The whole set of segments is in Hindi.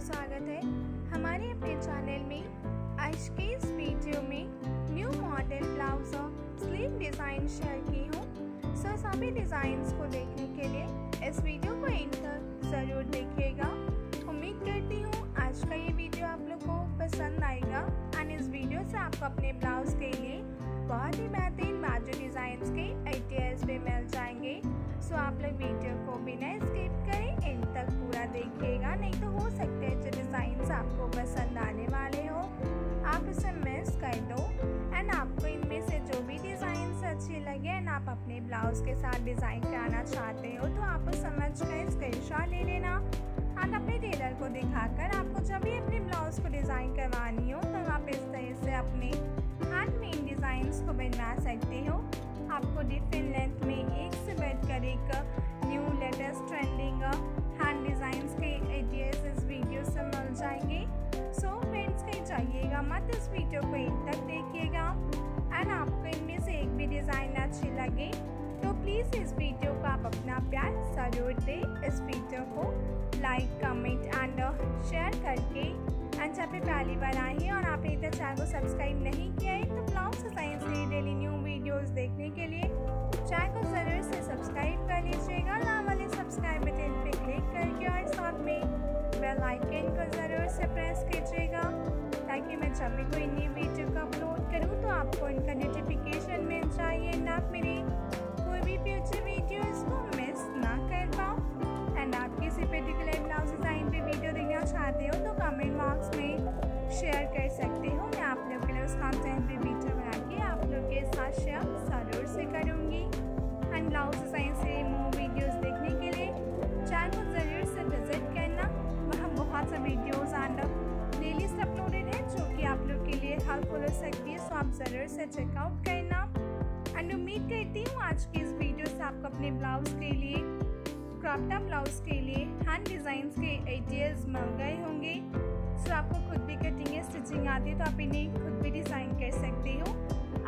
स्वागत है। हमारे अपने चैनल में आज के इस वीडियो में न्यू मॉडल ब्लाउज और स्लीव डिज़ाइन शेयर की हूँ। सो सभी डिज़ाइंस को देखने के लिए इस वीडियो को एंड तक ज़रूर देखिएगा। उम्मीद करती हूँ आज का ये वीडियो आप लोग को पसंद आएगा। एंड इस वीडियो से आपको अपने ब्लाउज के लिए बहुत ही बेहतरीन बाजू डिज़ाइन के आइडियाज़ भी मिल जाएँगे। सो आप लोग वीडियो को बिना स्किप करें, एंड तक पूरा देखिएगा। आप अपने ब्लाउज के साथ डिज़ाइन कराना चाहते हो तो आप समझ कर स्क्रीन ले लेना। आप अपने टेलर को दिखाकर आपको जब भी अपने ब्लाउज को डिज़ाइन करवानी हो तो आप इस तरह से अपने हैंड मेड डिज़ाइंस को बनवा सकते हो। आपको डिफरेंट लेंथ में एक से बढ़कर एक new latest trending hand designs के आइडियाज़ इस वीडियो से मिल जाएँगे। सो फ्रेंड्स कहीं जाइएगा मत, इस वीडियो को इन तक देखिएगा। एंड आपको इनमें से एक भी डिज़ाइन अच्छी लगे तो प्लीज़ इस वीडियो को आप अपना प्यार ज़रूर दें। इस वीडियो को लाइक कमेंट एंड शेयर करके। एंड जब भी पहली बार आए हैं और आपने इधर चैनल को सब्सक्राइब नहीं किया है तो ब्लॉग साइंस के डेली न्यू वीडियोस देखने के लिए चैनल को ज़रूर से सब्सक्राइब कर लीजिएगा। लाल वाले सब्सक्राइब बटन पे क्लिक करके और साथ में बेल आइकन को ज़रूर से प्रेस कीजिएगा। ताकि मैं जब भी कोई इनका नोटिफिकेशन मिल जाए एंड आप मेरी कोई भी फ्यूचर वीडियोज़ को मिस ना कर पाओ। एंड आप किसी पर्टिकुलर ब्लाउज डिज़ाइन पे वीडियो देखना चाहते हो तो कमेंट बॉक्स में शेयर कर सकते हो। मैं आप लोग के लिए उस कंटेंट पे वीडियो बना के आप लोग के साथ शेयर ज़रूर से करूँगी। एंड ब्लाउज डिज़ाइन से मूव वीडियोस देखने के लिए चैनल को ज़रूर से विज़िट करना। वहाँ बहुत से वीडियोस हो सकती है, सो आप ज़रूर से चेकआउट करना। एंड उम्मीद करती हूँ आज की इस वीडियो से आपको अपने ब्लाउज के लिए क्रॉपटा ब्लाउज के लिए हैंड डिज़ाइन के आइडियाज़ मिल गए होंगे। सो आपको खुद भी कटिंग या स्टिचिंग आती है तो आप इन्हें खुद भी डिज़ाइन कर सकते हो।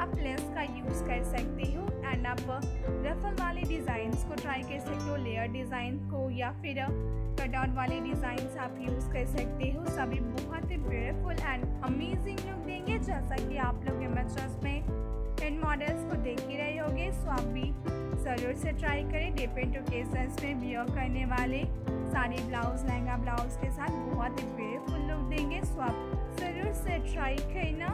आप लेस का यूज़ कर सकते हो एंड आप रफल वाले डिज़ाइंस को ट्राई कर सकते हो लेयर डिज़ाइन को या फिर कट आउट वाले डिज़ाइन आप यूज़ कर सकते हो। सभी बहुत ही ब्यूटीफुल एंड अमेजिंग लुक देंगे, जैसा कि आप लोग इमेजेस में इन मॉडल्स को देख ही रहे होंगे। सो आप भी ज़रूर से ट्राई करें। डिफरेंट ओकेजन्स में वियर करने वाले साड़ी ब्लाउज लहंगा ब्लाउज के साथ बहुत ही ब्यूटीफुल लुक देंगे। सो आप ज़रूर से ट्राई करना।